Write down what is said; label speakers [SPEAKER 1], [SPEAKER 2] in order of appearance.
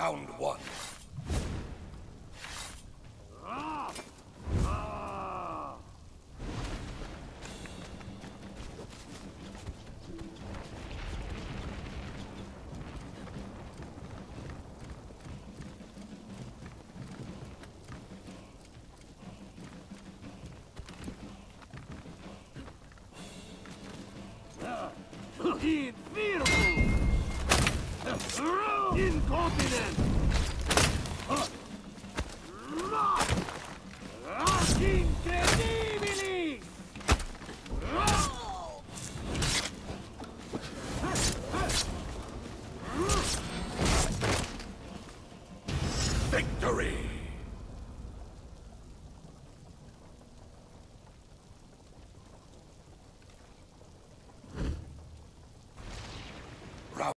[SPEAKER 1] Round one.
[SPEAKER 2] Infirmo! Incontinent!
[SPEAKER 1] Victory!